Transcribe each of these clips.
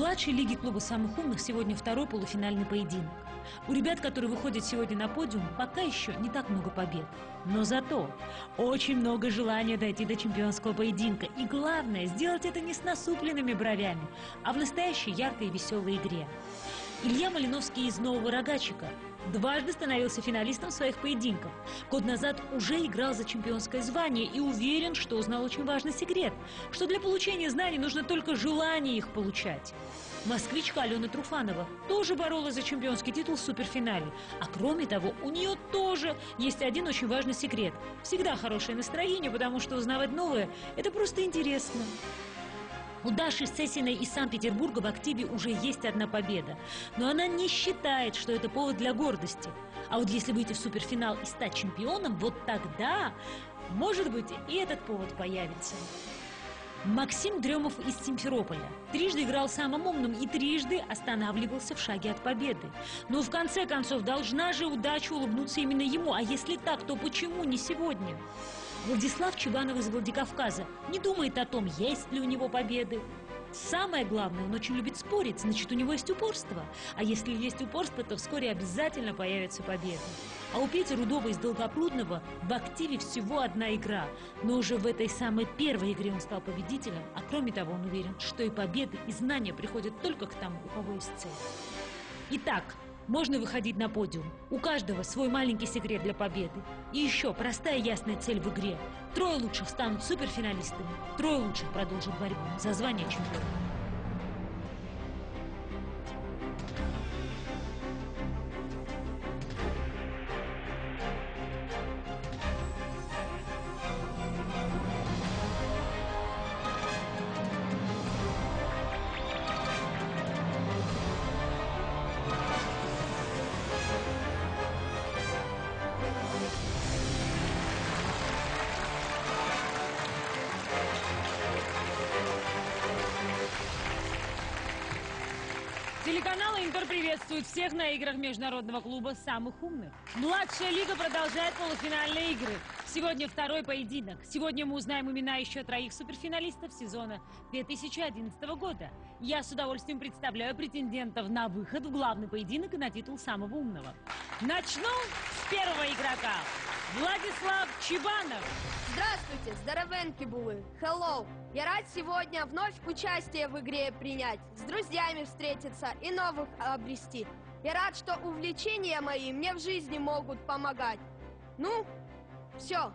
младшей лиге клуба самых умных сегодня второй полуфинальный поединок. У ребят, которые выходят сегодня на подиум, пока еще не так много побед. Но зато очень много желания дойти до чемпионского поединка. И главное, сделать это не с насупленными бровями, а в настоящей яркой и веселой игре. Илья Малиновский из Нового Рогачика дважды становился финалистом своих поединков. Год назад уже играл за чемпионское звание и уверен, что узнал очень важный секрет, что для получения знаний нужно только желание их получать. Москвичка Алена Труфанова тоже боролась за чемпионский титул в суперфинале. А кроме того, у нее тоже есть один очень важный секрет. Всегда хорошее настроение, потому что узнавать новое – это просто интересно. У Даши Сесиной из Санкт-Петербурга в активе уже есть одна победа. Но она не считает, что это повод для гордости. А вот если выйти в суперфинал и стать чемпионом, вот тогда, может быть, и этот повод появится. Максим Дремов из Симферополя. Трижды играл самым умным и трижды останавливался в шаге от победы. Но в конце концов должна же удача улыбнуться именно ему. А если так, то почему не сегодня? Владислав Чебанов из Владикавказа не думает о том, есть ли у него победы. Самое главное, он очень любит спорить, значит, у него есть упорство. А если есть упорство, то вскоре обязательно появится победа. А у Пети Рудова из Долгопрудного в активе всего одна игра. Но уже в этой самой первой игре он стал победителем, а кроме того, он уверен, что и победы, и знания приходят только к тому, у кого есть цель. Итак, можно выходить на подиум. У каждого свой маленький секрет для победы. И еще простая ясная цель в игре. Трое лучших станут суперфиналистами. Трое лучших продолжат борьбу за звание чемпиона. Интер приветствует всех на играх Международного клуба самых умных. Младшая лига продолжает полуфинальные игры. Сегодня второй поединок. Сегодня мы узнаем имена еще троих суперфиналистов сезона 2011 года. Я с удовольствием представляю претендентов на выход в главный поединок и на титул самого умного. Начну с первого игрока. Владислав Чебанов. Здравствуйте, здоровенки булы, hello! Я рад сегодня вновь участие в игре принять, с друзьями встретиться и новых обрести. Я рад, что увлечения мои мне в жизни могут помогать. Ну, все,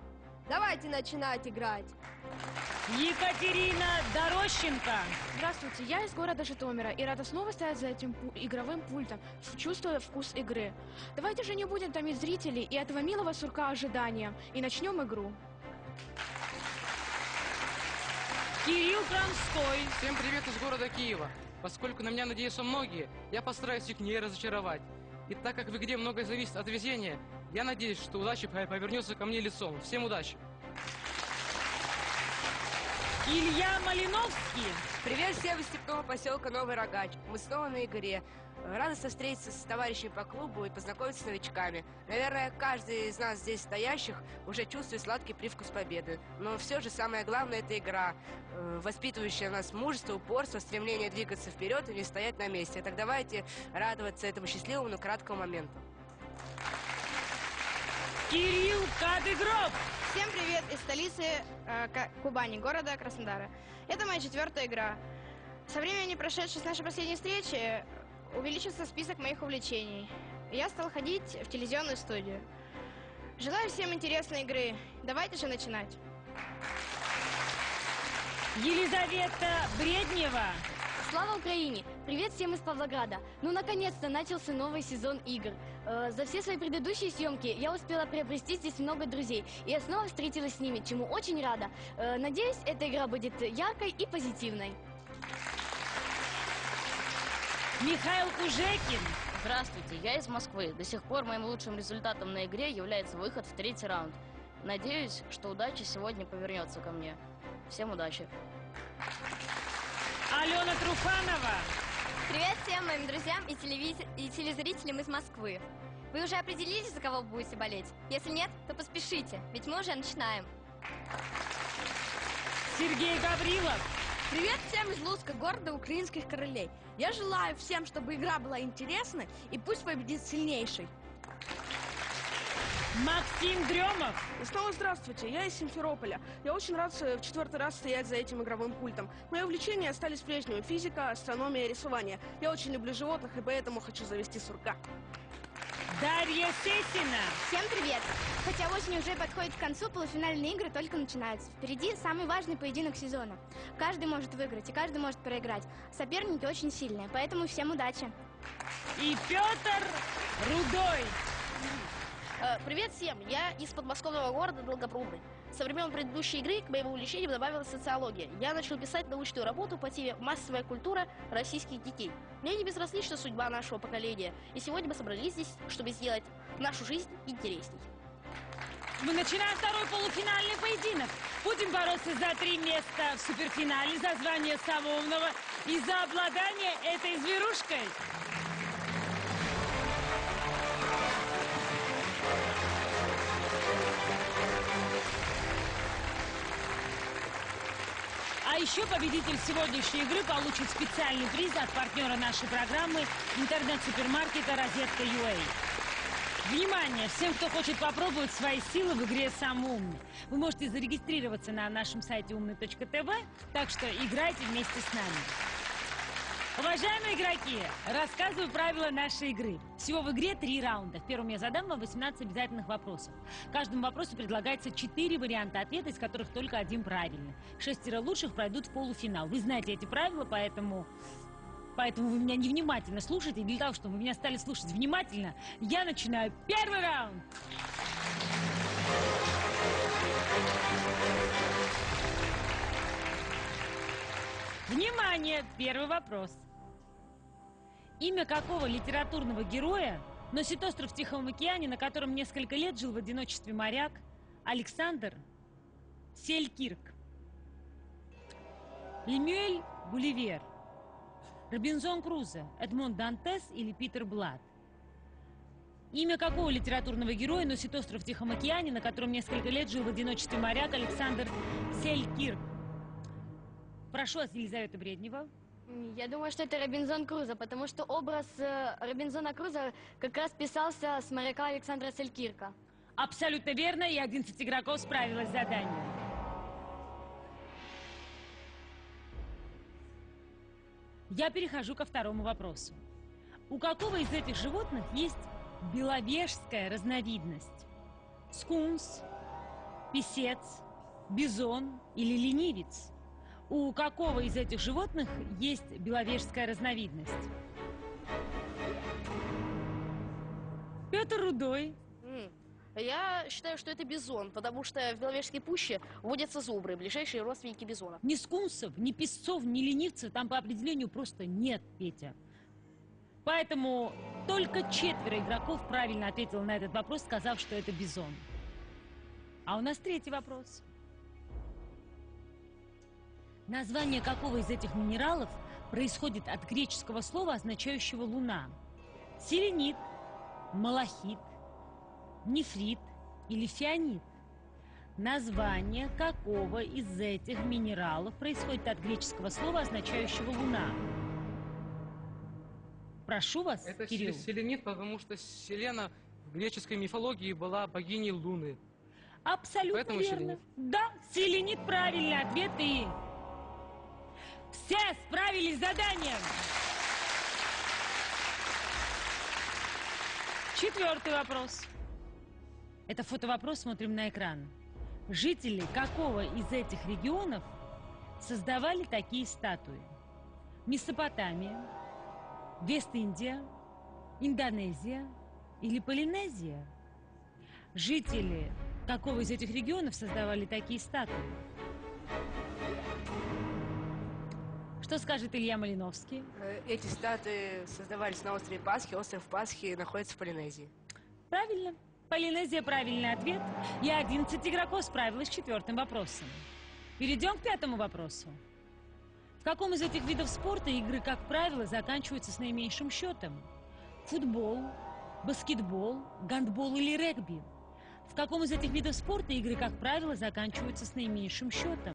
давайте начинать играть. Екатерина Дорощенко. Здравствуйте, я из города Житомира и рада снова стоять за этим пу- игровым пультом, чувствуя вкус игры. Давайте же не будем томить зрителей и этого милого сурка ожиданием, и начнем игру. Кирилл Крамской. Всем привет из города Киева. Поскольку на меня надеются многие, я постараюсь их не разочаровать. И так как в игре многое зависит от везения, я надеюсь, что удача по- повернется ко мне лицом. Всем удачи! Илья Малиновский. Привет всем из степного поселка Новый Рогач. Мы снова на игре. Радостно встретиться с товарищами по клубу и познакомиться с новичками. Наверное, каждый из нас здесь стоящих уже чувствует сладкий привкус победы. Но все же самое главное это игра, э, воспитывающая в нас мужество, упорство, стремление двигаться вперед и не стоять на месте. Так давайте радоваться этому счастливому, но краткому моменту. Кирилл Кадыгроб. Всем привет из столицы э, Кубани, города Краснодара. Это моя четвертая игра. Со времени, прошедшей с нашей последней встречи, увеличился список моих увлечений. Я стал ходить в телевизионную студию. Желаю всем интересной игры. Давайте же начинать. Елизавета Бреднева. Слава Украине! Привет всем из Павлограда! Ну, наконец-то начался новый сезон игр. Э, за все свои предыдущие съемки я успела приобрести здесь много друзей, и я снова встретилась с ними, чему очень рада. Э, надеюсь, эта игра будет яркой и позитивной. Михаил Кужекин. Здравствуйте, я из Москвы. До сих пор моим лучшим результатом на игре является выход в третий раунд. Надеюсь, что удача сегодня повернется ко мне. Всем удачи. Алена Труфанова. Привет всем моим друзьям и, телевиз- и телезрителям из Москвы. Вы уже определились, за кого вы будете болеть? Если нет, то поспешите, ведь мы уже начинаем. Сергей Гаврилов. Привет всем из Луцка, города украинских королей. Я желаю всем, чтобы игра была интересной и пусть победит сильнейший. Максим Дремов. И снова здравствуйте, я из Симферополя. Я очень рад в четвертый раз стоять за этим игровым пультом. Мои увлечения остались прежними. Физика, астрономия, рисование. Я очень люблю животных и поэтому хочу завести сурка. Дарья Сесина. Всем привет! Хотя осень уже подходит к концу, полуфинальные игры только начинаются. Впереди самый важный поединок сезона. Каждый может выиграть и каждый может проиграть. Соперники очень сильные, поэтому всем удачи! И Петр Рудой. Э, Привет всем! Я из подмосковного города Долгопрудный. Со времен предыдущей игры к моему увлечению добавилась социология. Я начал писать научную работу по теме «Массовая культура российских детей». Мне не безразлична судьба нашего поколения, и сегодня мы собрались здесь, чтобы сделать нашу жизнь интересней. Мы начинаем второй полуфинальный поединок. Будем бороться за три места в суперфинале, за звание самого умного и за обладание этой зверушкой. А еще победитель сегодняшней игры получит специальный приз от партнера нашей программы интернет-супермаркета «Розетка UA». Внимание! Всем, кто хочет попробовать свои силы в игре «Сам умный». Вы можете зарегистрироваться на нашем сайте умный.тв, так что играйте вместе с нами. Уважаемые игроки, рассказываю правила нашей игры. Всего в игре три раунда. В первом я задам вам 18 обязательных вопросов. Каждому вопросу предлагается 4 варианта ответа, из которых только один правильный. Шестеро лучших пройдут в полуфинал. Вы знаете эти правила, поэтому... Поэтому вы меня невнимательно слушаете. И для того, чтобы вы меня стали слушать внимательно, я начинаю первый раунд. Внимание! Первый вопрос. Имя какого литературного героя носит остров в Тихом океане, на котором несколько лет жил в одиночестве моряк Александр Селькирк? Лемюэль Гулливер, Робинзон Крузо, Эдмонд Дантес или Питер Блад? Имя какого литературного героя носит остров в Тихом океане, на котором несколько лет жил в одиночестве моряк Александр Селькирк? Прошу вас, Елизавета Бреднева. Я думаю, что это Робинзон Крузо, потому что образ э, Робинзона Крузо как раз писался с моряка Александра Селькирка. Абсолютно верно, и 11 игроков справилось с заданием. Я перехожу ко второму вопросу. У какого из этих животных есть беловежская разновидность? Скунс, писец, бизон или ленивец? У какого из этих животных есть беловежская разновидность? Петр Рудой. Я считаю, что это бизон, потому что в Беловежской пуще водятся зубры, ближайшие родственники бизона. Ни скунсов, ни песцов, ни ленивцев там по определению просто нет, Петя. Поэтому только четверо игроков правильно ответило на этот вопрос, сказав, что это бизон. А у нас третий вопрос. Название какого из этих минералов происходит от греческого слова, означающего «луна»? Селенит, малахит, нефрит или фианит? Название какого из этих минералов происходит от греческого слова, означающего «луна»? Прошу вас, Это Кирилл. сел- селенит, потому что Селена в греческой мифологии была богиней Луны. Абсолютно Поэтому верно. селенит. Да, селенит правильный ответ и... Все справились с заданием. Четвертый вопрос. Это фотовопрос, смотрим на экран. Жители какого из этих регионов создавали такие статуи? Месопотамия, Вест-Индия, Индонезия или Полинезия? Жители какого из этих регионов создавали такие статуи? Что скажет Илья Малиновский? Э, Эти статуи создавались на острове Пасхи. Остров Пасхи находится в Полинезии. Правильно. Полинезия правильный ответ. И 11 игроков справилась с четвертым вопросом. Перейдем к пятому вопросу. В каком из этих видов спорта игры, как правило, заканчиваются с наименьшим счетом? Футбол, баскетбол, гандбол или регби? В каком из этих видов спорта игры, как правило, заканчиваются с наименьшим счетом?